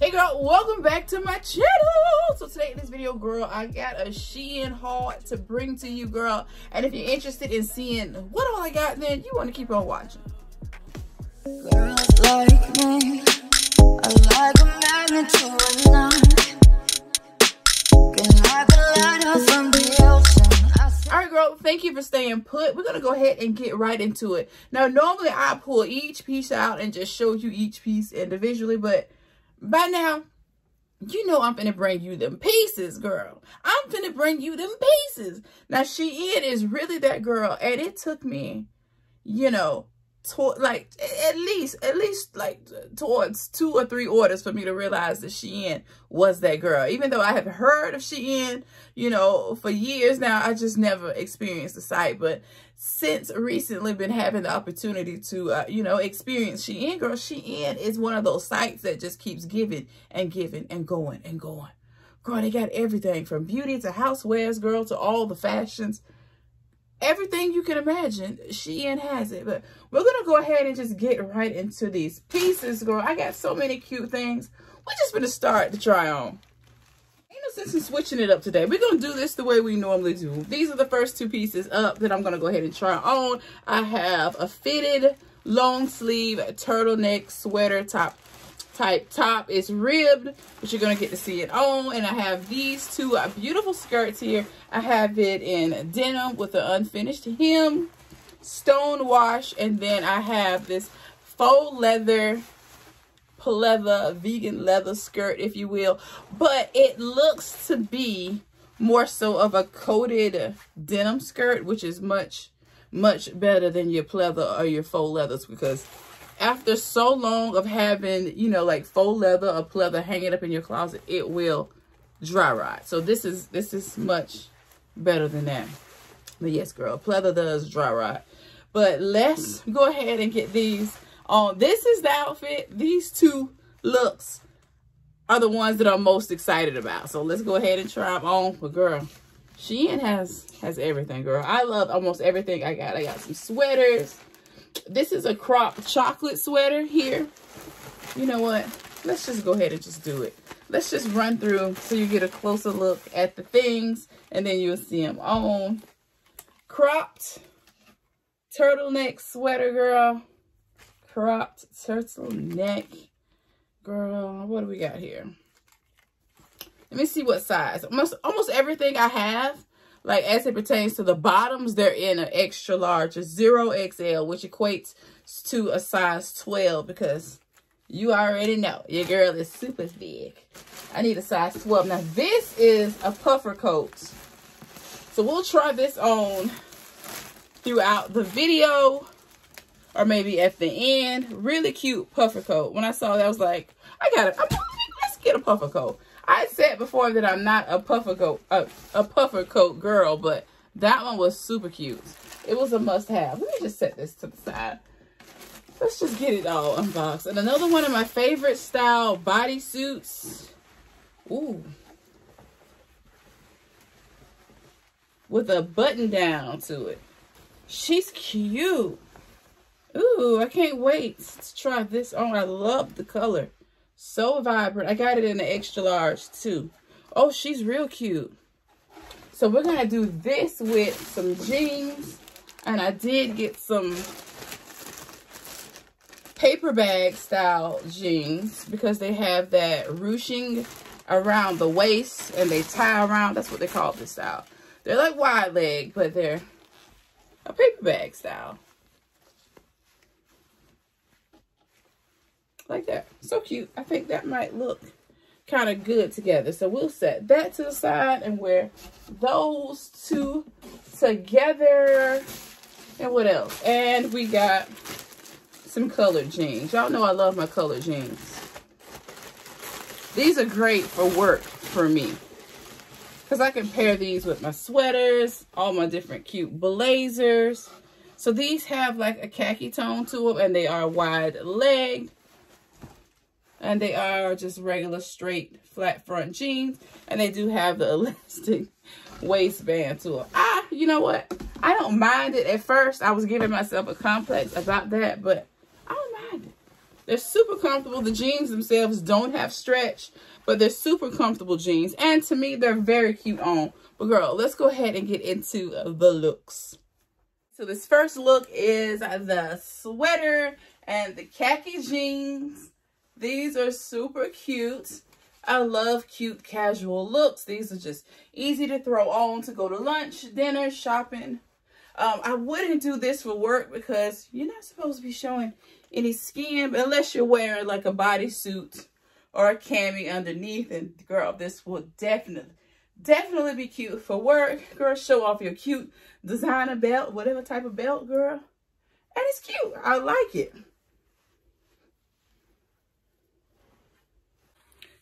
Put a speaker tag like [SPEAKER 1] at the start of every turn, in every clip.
[SPEAKER 1] Hey girl, welcome back to my channel. So today in this video, girl, I got a Shein haul to bring to you, girl. And if you're interested in seeing what all I got, then you want to keep on watching. Girls like me, I like a magnet to a All right, girl, thank you for staying put. We're going to go ahead and get right into it. Now, normally I pull each piece out and just show you each piece individually, but by now, you know I'm finna bring you them pieces, girl. I'm finna bring you them pieces. Now, Shein is really that girl, and it took me, you know, to, like at least at least like towards two or three orders for me to realize that Shein was that girl. Even though I have heard of Shein, you know, for years now, I just never experienced the site. But since recently been having the opportunity to, uh, you know, experience Shein, girl, Shein is one of those sites that just keeps giving and giving and going and going. Girl, they got everything from beauty to housewares, girl, to all the fashions everything you can imagine, Shein has it. But we're going to go ahead and just get right into these pieces, girl. I got so many cute things. We're just going to start to try on. Ain't no sense in switching it up today. We're going to do this the way we normally do. These are the first two pieces up that I'm going to go ahead and try on. I have a fitted long sleeve turtleneck sweater top type top. It's ribbed, but you're going to get to see it on. And I have these two beautiful skirts here. I have it in denim with an unfinished hem, stone wash, and then I have this faux leather pleather vegan leather skirt if you will but it looks to be more so of a coated denim skirt which is much much better than your pleather or your faux leathers because after so long of having, you know, like faux leather or pleather hanging up in your closet, it will dry rot. So this is this is much better than that. But yes, girl, pleather does dry rot. But let's hmm. go ahead and get these on. This is the outfit. These two looks are the ones that I'm most excited about. So let's go ahead and try them on. But girl, Shein has has everything, girl. I love almost everything I got. I got some sweaters this is a crop chocolate sweater here. You know what? Let's just go ahead and just do it. Let's just run through so you get a closer look at the things and then you'll see them on. Cropped turtleneck sweater, girl. Cropped turtleneck. Girl, what do we got here? Let me see what size. Almost, almost everything I have like as it pertains to the bottoms, they're in an extra large, a 0XL, which equates to a size 12 because you already know your girl is super big. I need a size 12. Now this is a puffer coat. So we'll try this on throughout the video or maybe at the end. Really cute puffer coat. When I saw that, I was like, I got it. Let's get a puffer coat. I said before that I'm not a puffer coat a, a puffer coat girl, but that one was super cute. It was a must-have. Let me just set this to the side. Let's just get it all unboxed. And another one of my favorite style bodysuits. Ooh. With a button down to it. She's cute. Ooh, I can't wait to try this on. I love the color. So vibrant. I got it in the extra large too. Oh, she's real cute. So we're going to do this with some jeans. And I did get some paper bag style jeans because they have that ruching around the waist and they tie around. That's what they call this style. They're like wide leg, but they're a paper bag style. Like that. So cute. I think that might look kind of good together. So we'll set that to the side and wear those two together. And what else? And we got some colored jeans. Y'all know I love my colored jeans. These are great for work for me. Because I can pair these with my sweaters, all my different cute blazers. So these have like a khaki tone to them and they are wide legged. And they are just regular straight flat front jeans. And they do have the elastic waistband to them. Ah, you know what? I don't mind it at first. I was giving myself a complex about that, but I don't mind it. They're super comfortable. The jeans themselves don't have stretch, but they're super comfortable jeans. And to me, they're very cute on. But girl, let's go ahead and get into the looks. So this first look is the sweater and the khaki jeans. These are super cute. I love cute casual looks. These are just easy to throw on to go to lunch, dinner, shopping. Um, I wouldn't do this for work because you're not supposed to be showing any skin unless you're wearing like a bodysuit or a cami underneath. And girl, this will definitely, definitely be cute for work. Girl, show off your cute designer belt, whatever type of belt, girl. And it's cute. I like it.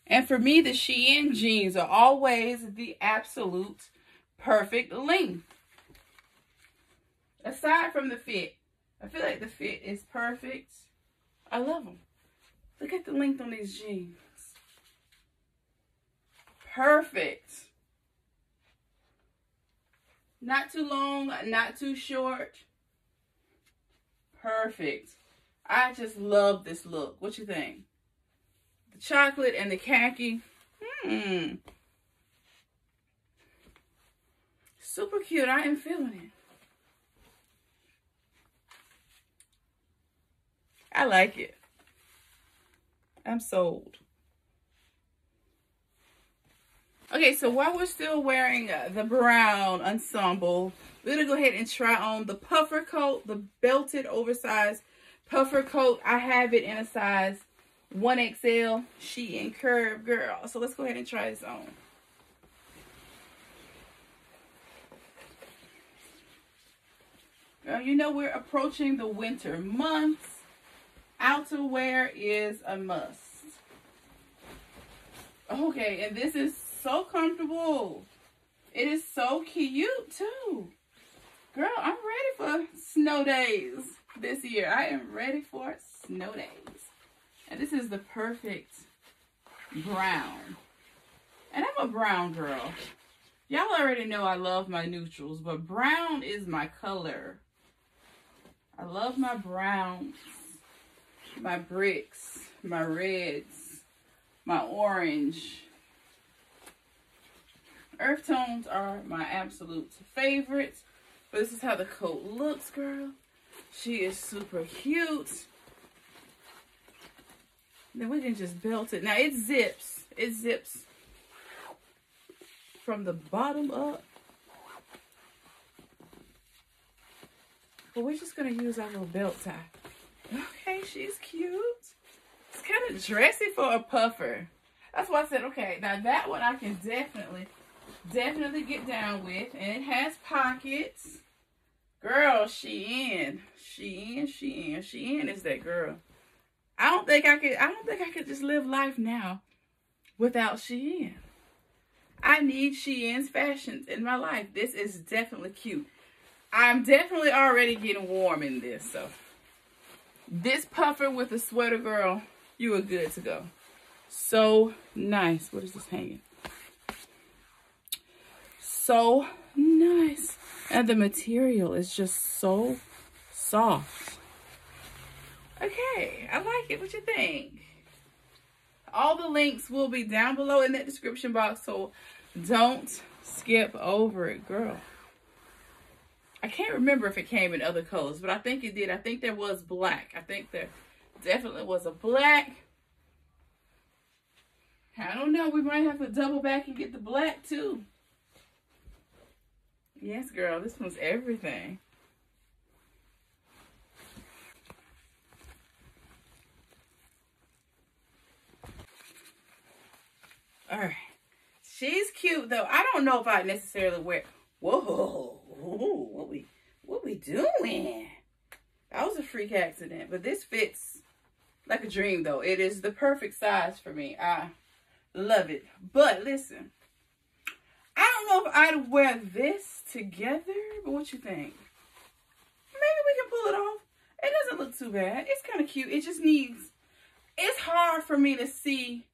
[SPEAKER 1] And for me, the Shein jeans are always the absolute perfect length. Aside from the fit, I feel like the fit is perfect. I love them. Look at the length on these jeans. Perfect. Not too long, not too short. Perfect. I just love this look. What you think? Chocolate and the khaki. Hmm. Super cute. I am feeling it. I like it. I'm sold. Okay, so while we're still wearing uh, the brown ensemble, we're going to go ahead and try on the puffer coat, the belted oversized puffer coat. I have it in a size 1XL Shein Curve Girl. So let's go ahead and try this on. Now, you know we're approaching the winter months. Outerwear is a must. Okay, and this is so comfortable. It is so cute too. Girl, I'm ready for snow days this year. I am ready for snow days. And this is the perfect brown. And I'm a brown girl. Y'all already know I love my neutrals, but brown is my color. I love my browns, my bricks, my reds, my orange, Earth tones are my absolute favorites. But this is how the coat looks, girl. She is super cute. Then we can just belt it. Now it zips. It zips from the bottom up. But we're just going to use our little belt tie. Okay, she's cute. It's kind of dressy for a puffer. That's why I said, okay, now that one I can definitely definitely get down with. And it has pockets. Girl, Shein. She in, Shein. She in is that girl. I don't think I could I don't think I could just live life now without Shein. I need Shein's fashions in my life. This is definitely cute. I'm definitely already getting warm in this, so this puffer with a sweater, girl, you are good to go. So nice. What is this hanging? so nice. And the material is just so soft. Okay, I like it. What you think? All the links will be down below in that description box, so don't skip over it, girl. I can't remember if it came in other colors, but I think it did. I think there was black. I think there definitely was a black. I don't know. We might have to double back and get the black too. Yes, girl, this one's everything. All right. She's cute though. I don't know if I necessarily wear. Whoa, what we, what we doing? That was a freak accident, but this fits like a dream though. It is the perfect size for me. I love it. But listen, I don't know if I'd wear this together, but what you think? Maybe we can pull it off. It doesn't look too bad. It's kind of cute. It just needs, it's hard for me to see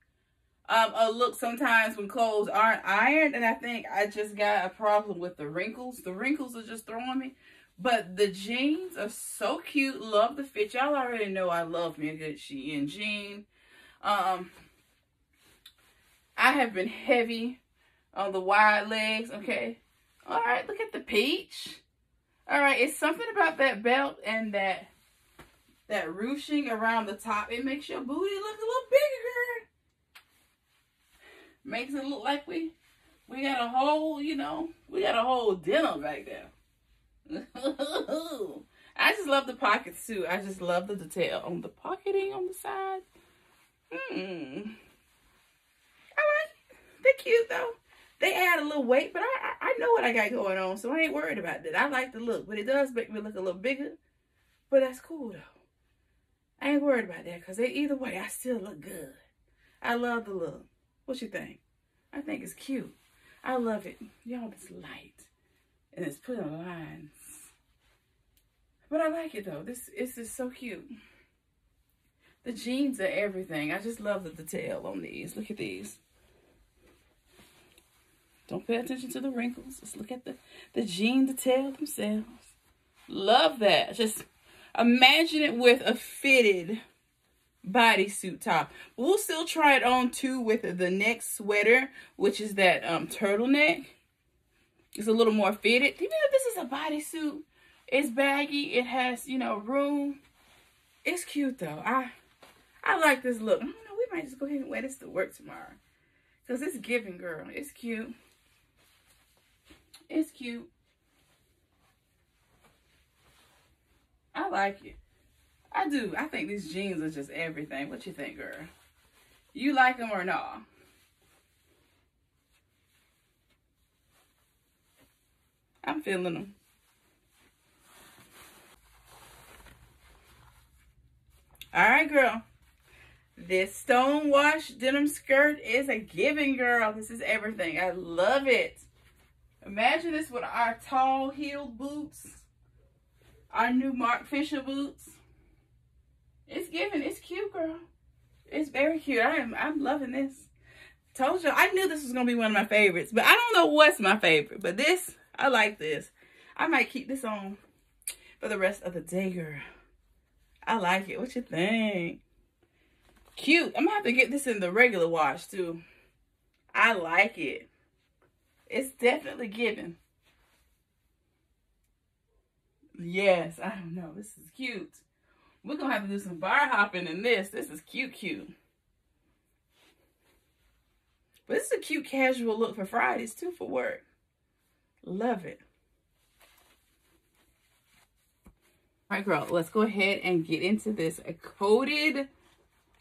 [SPEAKER 1] um, a look sometimes when clothes aren't ironed. And I think I just got a problem with the wrinkles. The wrinkles are just throwing me. But the jeans are so cute. Love the fit. Y'all already know I love me a good Shein jean. Um, I have been heavy on the wide legs. Okay. All right. Look at the peach. All right. It's something about that belt and that that ruching around the top. It makes your booty look a little bigger. Makes it look like we we got a whole, you know, we got a whole dinner back there. I just love the pockets too. I just love the detail on the pocketing on the side. Hmm. I like. They're cute though. They add a little weight, but I, I, I know what I got going on, so I ain't worried about that. I like the look, but it does make me look a little bigger. But that's cool though. I ain't worried about that because they either way, I still look good. I love the look. What you think? I think it's cute. I love it. Y'all, it's light and it's put on lines. But I like it though. This, this is so cute. The jeans are everything. I just love the detail on these. Look at these. Don't pay attention to the wrinkles. Just look at the, the jean detail themselves. Love that. Just imagine it with a fitted bodysuit top. We'll still try it on too with the next sweater, which is that um, turtleneck. It's a little more fitted. Even if this is a bodysuit, it's baggy. It has, you know, room. It's cute though. I I like this look. I don't know. We might just go ahead and wear this to work tomorrow. Because it's giving, girl. It's cute. It's cute. I like it. I do. I think these jeans are just everything. What you think, girl? You like them or not? I'm feeling them. All right, girl. This stonewash denim skirt is a giving, girl. This is everything. I love it. Imagine this with our tall heeled boots. Our new Marc Fisher boots. It's giving. It's cute, girl. It's very cute. I am I'm loving this. Told you I knew this was gonna be one of my favorites, but I don't know what's my favorite. But this, I like this. I might keep this on for the rest of the day, girl. I like it. What you think? Cute. I'm gonna have to get this in the regular wash too. I like it. It's definitely giving. Yes, I don't know. This is cute. We're going to have to do some bar hopping in this. This is cute, cute. But this is a cute casual look for Fridays, too, for work. Love it. All right, girl, let's go ahead and get into this. A coated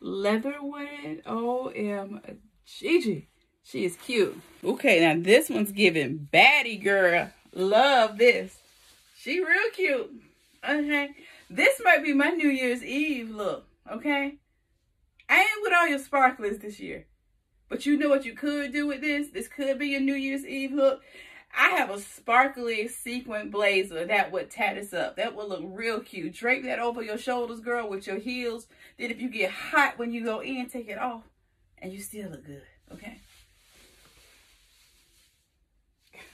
[SPEAKER 1] leather one. OMG. She is cute. Okay, now this one's giving baddie girl. Love this. She real cute. Okay. This might be my New Year's Eve look, okay? I ain't with all your sparklers this year. But you know what you could do with this? This could be your New Year's Eve look. I have a sparkly sequin blazer that would tat us up. That would look real cute. Drape that over your shoulders, girl, with your heels. Then if you get hot when you go in, take it off. And you still look good, okay?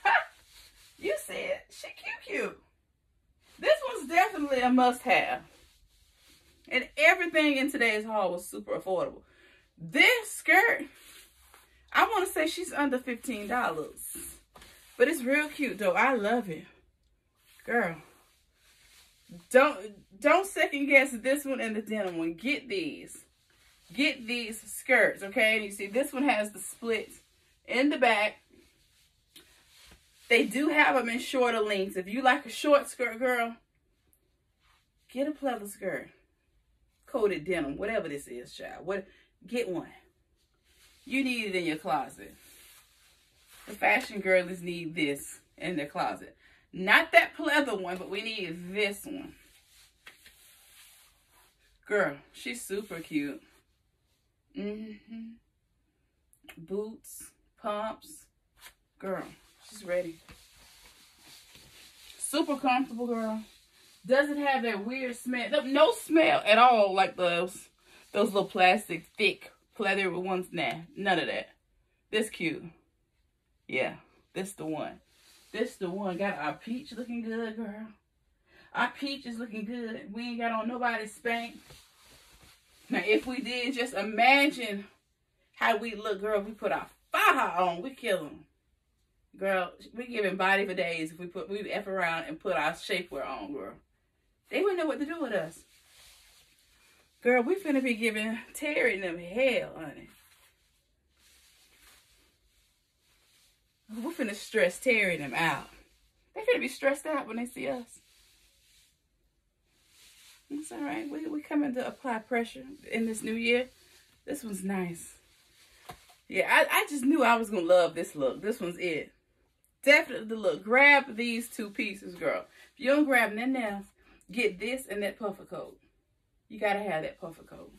[SPEAKER 1] you said she cute, cute. This one's definitely a must-have. And everything in today's haul was super affordable. This skirt, I want to say she's under $15. But it's real cute, though. I love it. Girl. Don't don't second guess this one and the denim one. Get these. Get these skirts, okay? And you see this one has the splits in the back they do have them in shorter lengths. If you like a short skirt, girl, get a pleather skirt. Coated denim, whatever this is, child. What, get one. You need it in your closet. The fashion girlies need this in their closet. Not that pleather one, but we need this one. Girl, she's super cute. Mm-hmm. Boots, pumps. Girl, She's ready. Super comfortable, girl. Doesn't have that weird smell. No smell at all like those those little plastic thick pleather ones. Nah, none of that. This cute. Yeah, this the one. This the one. Got our peach looking good, girl. Our peach is looking good. We ain't got on nobody's spank. Now, if we did, just imagine how we look, girl. We put our faja on, we kill them. Girl, we giving body for days if we put we F around and put our shapewear on, girl. They wouldn't know what to do with us. Girl, we finna be giving Terry them hell, honey. We're finna stress Terry them out. They finna be stressed out when they see us. It's all right. We, we coming to apply pressure in this new year. This one's nice. Yeah, I, I just knew I was going to love this look. This one's it. Definitely look. Grab these two pieces, girl. If you don't grab nothing else, get this and that puffer coat. You got to have that puffer coat.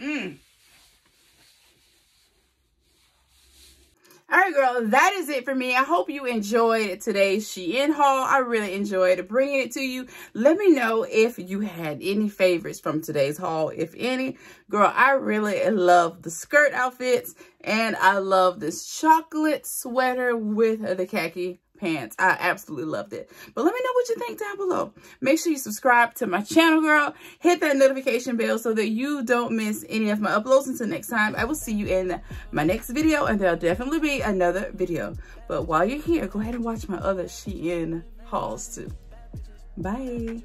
[SPEAKER 1] Mmm. All right, girl, that is it for me. I hope you enjoyed today's Shein haul. I really enjoyed bringing it to you. Let me know if you had any favorites from today's haul, if any. Girl, I really love the skirt outfits, and I love this chocolate sweater with the khaki pants. I absolutely loved it. But let me know what you think down below. Make sure you subscribe to my channel, girl. Hit that notification bell so that you don't miss any of my uploads. Until next time, I will see you in my next video, and there'll definitely be another video. But while you're here, go ahead and watch my other Shein hauls too. Bye.